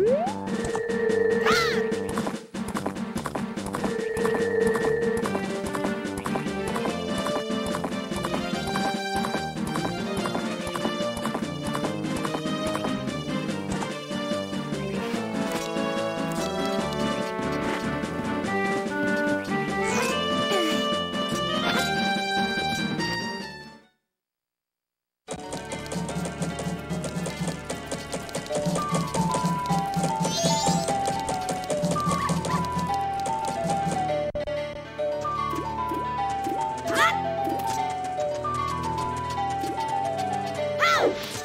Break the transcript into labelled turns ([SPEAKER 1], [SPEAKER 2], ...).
[SPEAKER 1] 음. Oh!